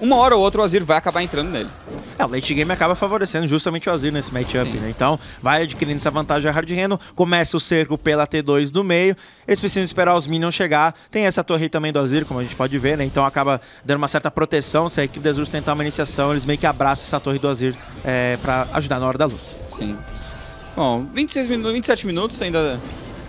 uma hora ou outra o Azir vai acabar entrando nele. É, o late game acaba favorecendo justamente o Azir nesse matchup, né? Então, vai adquirindo essa vantagem a Hard Reno, começa o cerco pela T2 do meio, eles precisam esperar os minions chegar, tem essa torre também do Azir, como a gente pode ver, né? Então acaba dando uma certa proteção, se a equipe da Azur tentar uma iniciação, eles meio que abraçam essa torre do Azir é, pra ajudar na hora da luta. Sim. Bom, 26 minutos, 27 minutos ainda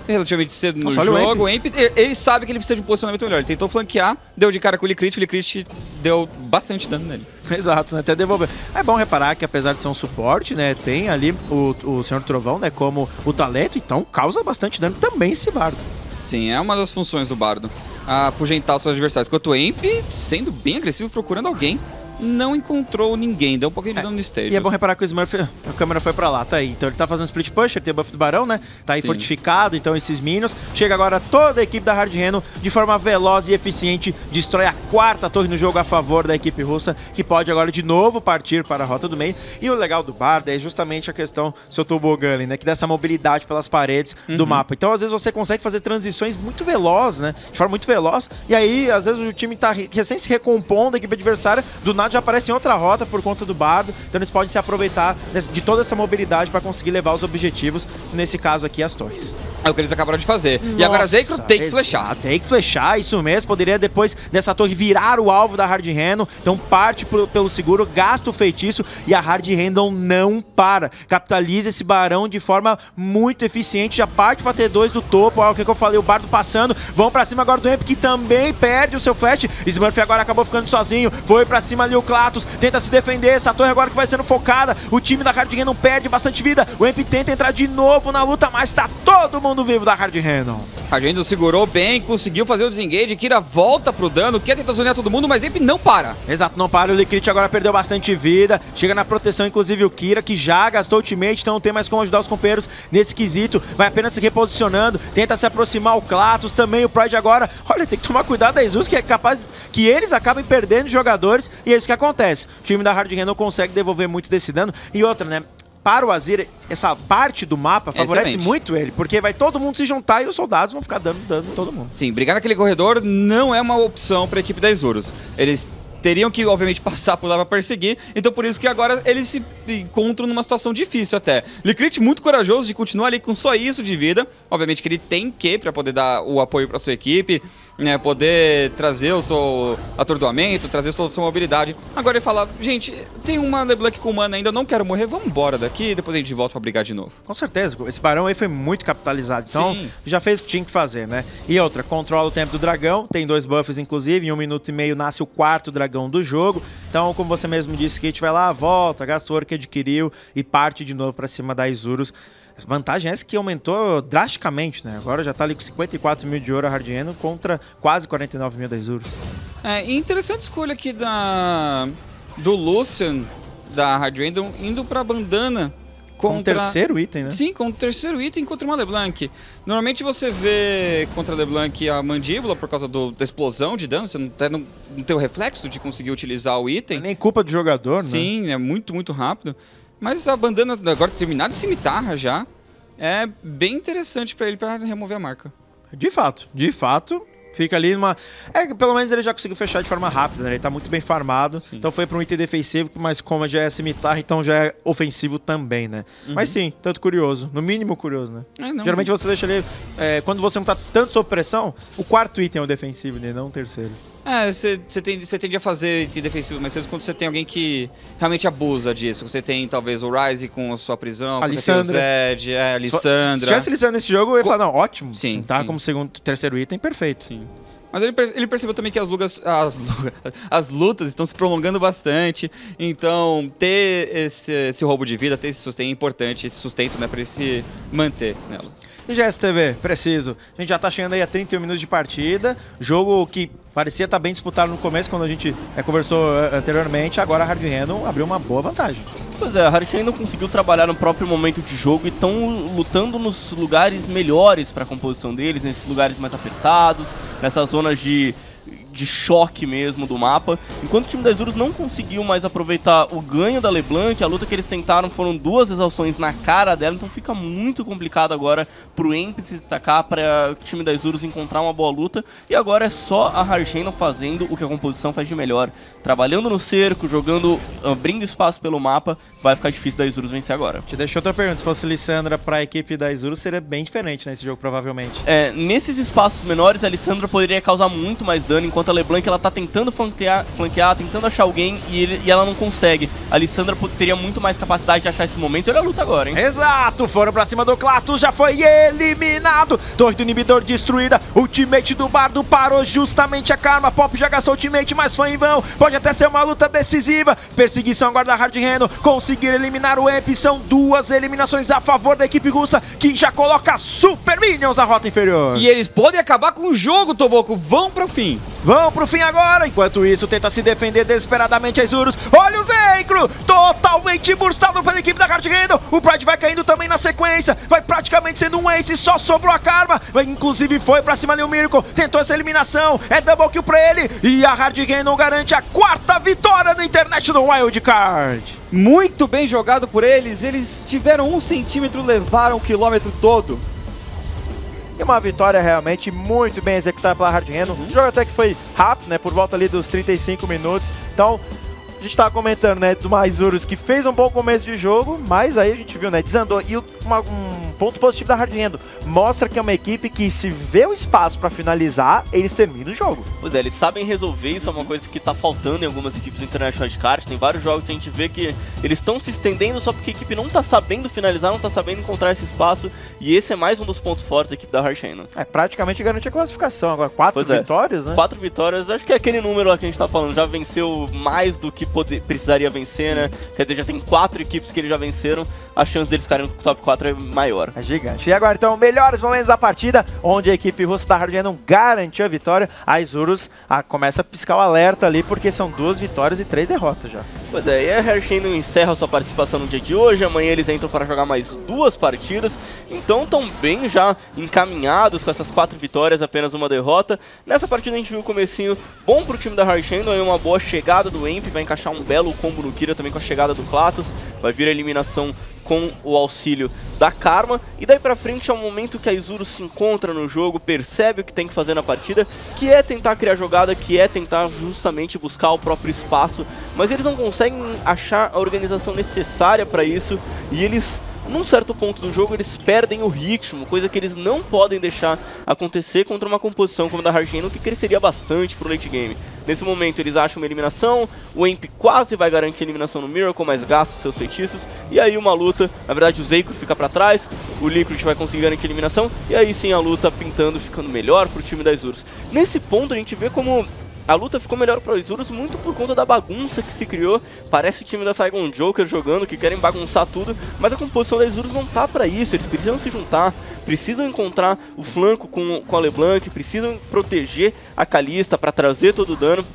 relativamente cedo no Nossa, jogo. O Emp, ele sabe que ele precisa de um posicionamento melhor. Ele tentou flanquear, deu de cara com o Licrit, o Licrit deu bastante dano nele. Exato, né? Até devolver. É bom reparar que apesar de ser um suporte, né, tem ali o, o Senhor Trovão, né, como o talento, então causa bastante dano também esse bardo. Sim, é uma das funções do bardo. Afugentar os seus adversários. Enquanto o Emp, sendo bem agressivo, procurando alguém não encontrou ninguém, deu um pouquinho de É, dano no stage. E é bom reparar que o Smurf, a câmera foi pra lá, tá aí. Então ele tá fazendo split push, ele tem o buff do Barão, né? Tá aí Sim. fortificado, então esses minions. Chega agora toda a equipe da Hard Reno de forma veloz e eficiente, destrói a quarta torre no jogo a favor da equipe russa, que pode agora de novo partir para a rota do meio. E o legal do Bard é justamente a questão do seu tobogã ali, né? Que dá essa mobilidade pelas paredes do Uhum. mapa. Então às vezes você consegue fazer transições muito velozes, né? De forma muito veloz. E aí, às vezes, o time tá re- recém se recompondo, a equipe adversária, do nada já aparece em outra rota por conta do bardo. Então eles podem se aproveitar de toda essa mobilidade para conseguir levar os objetivos, nesse caso aqui, as torres. É o que eles acabaram de fazer. e agora Nossa, Zekro tem que flechar. Tem que flechar, isso mesmo. Poderia depois dessa torre virar o alvo da Hard Random. Então parte pro- pelo seguro, gasta o feitiço e a Hard Random não para. Capitaliza esse barão de forma muito eficiente. Já parte pra T2 do topo. Olha o que, que eu falei, o bardo passando. Vão pra cima agora do Emp, que também perde o seu flash. Smurf agora acabou ficando sozinho. Foi pra cima ali o Klatus. Tenta se defender. Essa torre agora que vai sendo focada. O time da Hard Random perde bastante vida. O Emp tenta entrar de novo na luta, mas tá todo mundo vivo da Hard Random. A gente segurou bem, conseguiu fazer o desengage. Kira volta pro dano, quer tentar zonear todo mundo, mas Emp não para. Exato, não para. O Licrit agora perdeu bastante vida. Chega na proteção, inclusive o Kira, que já gastou ultimate, então não tem mais como ajudar os companheiros nesse quesito. Vai apenas se reposicionando, tenta se aproximar o Klatus, também o Pride agora. Olha, tem que tomar cuidado da Jesus, que é capaz que eles acabem perdendo jogadores, e é isso que acontece. O time da Hard Random consegue devolver muito desse dano. E outra, né? Para o Azir, essa parte do mapa favorece Excelente. muito ele, porque vai todo mundo se juntar e os soldados vão ficar dando dano todo mundo. Sim, brigar naquele corredor não é uma opção para a equipe da Isurus. Eles teriam que, obviamente, passar por lá para perseguir, então por isso que agora eles se encontram numa situação difícil até. Licrit muito corajoso de continuar ali com só isso de vida. Obviamente que ele tem que para poder dar o apoio para sua equipe, né, poder trazer o seu atordoamento, trazer sua, sua mobilidade. Agora ele fala, gente, tem uma LeBlanc com mana ainda, não quero morrer, vamos embora daqui, depois a gente volta para brigar de novo. Com certeza, esse barão aí foi muito capitalizado. Então, Sim. já fez o que tinha que fazer, né? E outra, controla o tempo do dragão, tem dois buffs, inclusive, em um minuto e meio nasce o quarto dragão do jogo. Então, como você mesmo disse, Kate vai lá, volta, gasta o ouro que adquiriu e parte de novo pra cima da Isurus. Vantagem é essa que aumentou drasticamente, né? Agora já tá ali com 54 mil de ouro a Hardiano contra quase 49 mil da Isurus. É, interessante escolha aqui da do Lucian da Hard Random indo pra bandana Com o contra terceiro item, né? Sim, com o terceiro item contra uma LeBlanc. Normalmente você vê contra a LeBlanc a mandíbula por causa do- da explosão de dano, você não, tem- não, não tem o reflexo de conseguir utilizar o Não é item. nem culpa do jogador, né? Sim, é muito, muito rápido. Mas a bandana agora terminada de cimitarra já é bem interessante pra ele pra remover a marca. De fato, de fato. Fica ali numa. É que pelo menos ele já conseguiu fechar de forma rápida, né? Ele tá muito bem farmado. Sim. Então foi para um item defensivo, mas como já é cimitarra, então já é ofensivo também, né? Mas sim, tanto curioso. No mínimo curioso, né? É, não, Geralmente você deixa ali. é, quando você não tá tanto sob pressão, o quarto item é o defensivo, né? Não o terceiro. É, você tende, cê tende a fazer de defensivo mais cedo quando você tem alguém que realmente abusa disso. Você tem talvez o Ryze com a sua prisão, A você o. Zed, é, a Se Lissandra. tivesse Lissandra nesse jogo, eu ia falar, não, ótimo. Sim, Sim, tá sim. como segundo, terceiro item, perfeito. Sim. Mas ele, ele percebeu também que as, lugas, as, as lutas estão se prolongando bastante. Então, ter esse, esse roubo de vida, ter esse sustento é importante, esse sustento, né, pra ele se manter nelas. E GSTV, preciso. A gente já tá chegando aí a 31 minutos de partida. Jogo que parecia estar bem disputado no começo, quando a gente é, conversou é, anteriormente. Agora a Hard Random abriu uma boa vantagem. Pois é, a Harichen não conseguiu trabalhar no próprio momento de jogo e estão lutando nos lugares melhores para a composição deles, nesses lugares mais apertados, nessas zonas de, de choque mesmo do mapa. Enquanto o time da Isurus não conseguiu mais aproveitar o ganho da LeBlanc, a luta que eles tentaram foram duas exaustões na cara dela, então fica muito complicado agora pro Emp se destacar, para o time da Isurus encontrar uma boa luta. E agora é só a Harshen fazendo o que a composição faz de melhor, trabalhando no cerco, jogando, abrindo espaço pelo mapa, vai ficar difícil da Isurus vencer agora. Te deixo outra pergunta. Se fosse Lissandra pra equipe da Izuru, seria bem diferente nesse jogo, provavelmente. É, nesses espaços menores, a Alessandra poderia causar muito mais dano, enquanto a LeBlanc ela tá tentando flanquear, flanquear tentando achar alguém e, ele- e ela não consegue. A Alessandra po- teria muito mais capacidade de achar esse momento. Olha a luta agora, hein? Exato, foram pra cima do Klatus, já foi eliminado. Torre do inibidor destruída. Ultimate do Bardo parou justamente a Karma. Pop já gastou ultimate, mas foi em vão. Pode até ser uma luta decisiva. Perseguição agora da Hard Reno. Conseguir eliminar o Emp. São duas eliminações a favor da equipe russa, que já coloca Super Minions na rota inferior. E eles podem acabar com o jogo, Toboco. Vão pro fim. Vão pro fim agora. Enquanto isso, tenta se defender desesperadamente a Isurus. Olha o Zencro, totalmente burstado pela equipe da Hard Handle. O Pride vai caindo também na sequência, vai praticamente sendo um ace, só sobrou a Karma. Inclusive foi pra cima ali o Miracle, tentou essa eliminação, é double kill pra ele. E a Hard Handle garante a quarta vitória no Wild Card. Muito bem jogado por eles, eles tiveram um centímetro, levaram o quilômetro todo. E uma vitória realmente muito bem executada pela Hard Reno. Uhum. O jogo até que foi rápido, né? Por volta ali dos 35 minutos. Então, a gente tava comentando, né, do Maizurus que fez um bom começo de jogo, mas aí a gente viu, né, desandou. E uma, um ponto positivo da Hard mostra que é uma equipe que se vê o espaço para finalizar, eles terminam o jogo. Pois é, eles sabem resolver, isso é uma coisa que tá faltando em algumas equipes do International de Kart. Tem vários jogos que a gente vê que eles estão se estendendo só porque a equipe não tá sabendo finalizar, não tá sabendo encontrar esse espaço. E esse é mais um dos pontos fortes da equipe da Hard. É, praticamente garante a classificação. Agora, quatro pois é. vitórias, é. né? Quatro vitórias, acho que é aquele número lá que a gente tá falando, já venceu mais do que precisaria vencer, Sim. né? Quer dizer, já tem quatro equipes que eles já venceram, a chance deles ficarem no top 4 é maior. É gigante. E agora, então, melhores momentos da partida, onde a equipe russa da Hard não garantiu a vitória. A Isurus ah, começa a piscar o alerta ali, porque são duas vitórias e três derrotas já. Pois é, e a Hershey encerra sua participação no dia de hoje. Amanhã eles entram para jogar mais duas partidas. Então estão bem já encaminhados com essas quatro vitórias, apenas uma derrota. Nessa partida a gente viu o comecinho bom pro time da Harshendon, aí uma boa chegada do Emp, vai encaixar um belo combo no Kira também com a chegada do Klatos. Vai vir a eliminação com o auxílio da Karma. E daí pra frente é o momento que a Izuru se encontra no jogo, percebe o que tem que fazer na partida, que é tentar criar jogada, que é tentar justamente buscar o próprio espaço. Mas eles não conseguem achar a organização necessária para isso e eles num certo ponto do jogo eles perdem o ritmo, coisa que eles não podem deixar acontecer contra uma composição como a da Hargeno, que cresceria bastante pro late game. Nesse momento eles acham uma eliminação, o Imp quase vai garantir a eliminação no Miracle, mas gasta seus feitiços, e aí uma luta, na verdade o Zeiko fica pra trás, o Liquid vai conseguir garantir a eliminação, e aí sim a luta pintando, ficando melhor pro time das Urus. Nesse ponto a gente vê como a luta ficou melhor para os Isurus muito por conta da bagunça que se criou. Parece o time da Saigon Joker jogando, que querem bagunçar tudo, mas a composição da Isurus não tá para isso. Eles precisam se juntar, precisam encontrar o flanco com, com a LeBlanc, precisam proteger a Kalista para trazer todo o dano.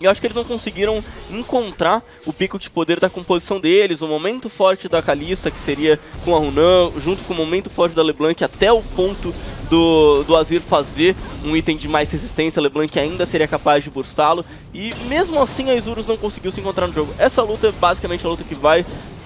E eu acho que eles não conseguiram encontrar o pico de poder da composição deles, o momento forte da Kalista, que seria com a Runan, junto com o momento forte da LeBlanc, até o ponto do, do Azir fazer um item de mais resistência, LeBlanc ainda seria capaz de burstá-lo. E mesmo assim a Isurus não conseguiu se encontrar no jogo. Essa luta é basicamente a luta que vai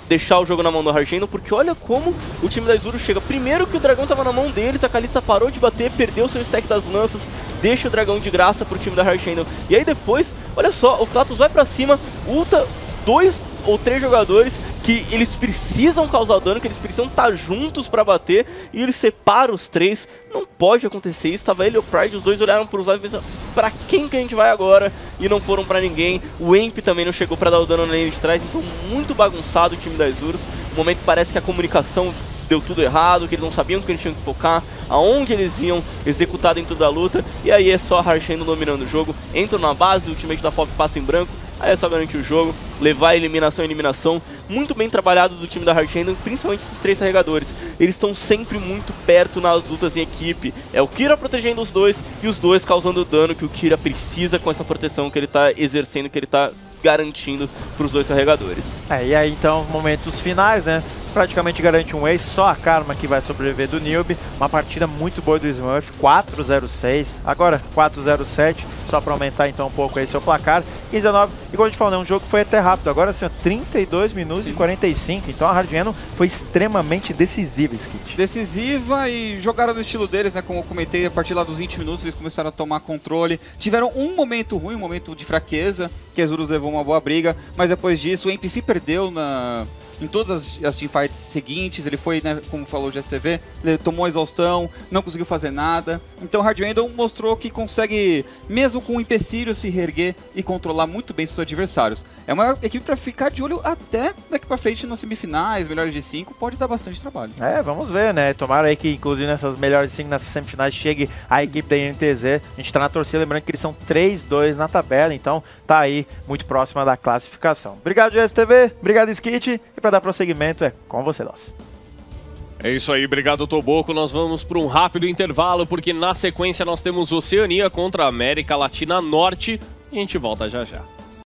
deixar o jogo na mão do Argento, porque olha como o time da Isurus chega. Primeiro que o dragão estava na mão deles, a Kalista parou de bater, perdeu seu stack das lanças, deixa o dragão de graça pro time da Harshandle. E aí depois, olha só, o Kratos vai pra cima, ulta dois ou três jogadores que eles precisam causar dano, que eles precisam estar juntos para bater, e ele separa os três. Não pode acontecer isso. Tava ele e o Pride, os dois olharam para os lados e pensaram, pra quem que a gente vai agora? E não foram para ninguém. O Emp também não chegou para dar o dano na linha de trás, então muito bagunçado o time das Urus. No momento parece que a comunicação deu tudo errado, que eles não sabiam que eles tinham que focar, aonde eles iam executar dentro da luta, e aí é só Harshendo dominando o jogo, entra na base, o ultimate da Pop passa em branco, aí é só garantir o jogo, levar eliminação a eliminação, muito bem trabalhado do time da Hardhandle, principalmente esses três carregadores. Eles estão sempre muito perto nas lutas em equipe. É o Kira protegendo os dois e os dois causando o dano que o Kira precisa com essa proteção que ele está exercendo, que ele está garantindo para os dois carregadores. É, e aí então, momentos finais, né? praticamente garante um ace, só a Karma que vai sobreviver do Newbie. Uma partida muito boa do Smurf, 4-0-6, agora 4-0-7, só para aumentar então um pouco aí seu placar. 15-9, e como a gente falou, né, um jogo que foi até rápido, agora assim, ó, 32 minutos Sim. e 45, então a Hard foi extremamente decisiva, Skit. Decisiva e jogaram no estilo deles, né, como eu comentei, a partir lá dos 20 minutos eles começaram a tomar controle, tiveram um momento ruim, um momento de fraqueza, que a Zurus levou uma boa briga, mas depois disso o NPC perdeu na em todas as, as teamfights seguintes, ele foi, né, como falou o GSTV, ele tomou exaustão, não conseguiu fazer nada. Então Hard Randall mostrou que consegue, mesmo com um empecilho, se reerguer e controlar muito bem seus adversários. É uma equipe para ficar de olho até daqui para frente nas semifinais, melhores de 5, pode dar bastante trabalho. É, vamos ver, né? Tomara aí que, inclusive, nessas melhores de 5, nessas semifinais, chegue a equipe da INTZ. A gente tá na torcida, lembrando que eles são 3-2 na tabela, então tá aí muito próxima da classificação. Obrigado, GSTV, obrigado, Skit, e para dar prosseguimento é com você, Loss. É isso aí, obrigado Toboco. Nós vamos para um rápido intervalo, porque na sequência nós temos Oceania contra a América Latina Norte. A gente volta já já.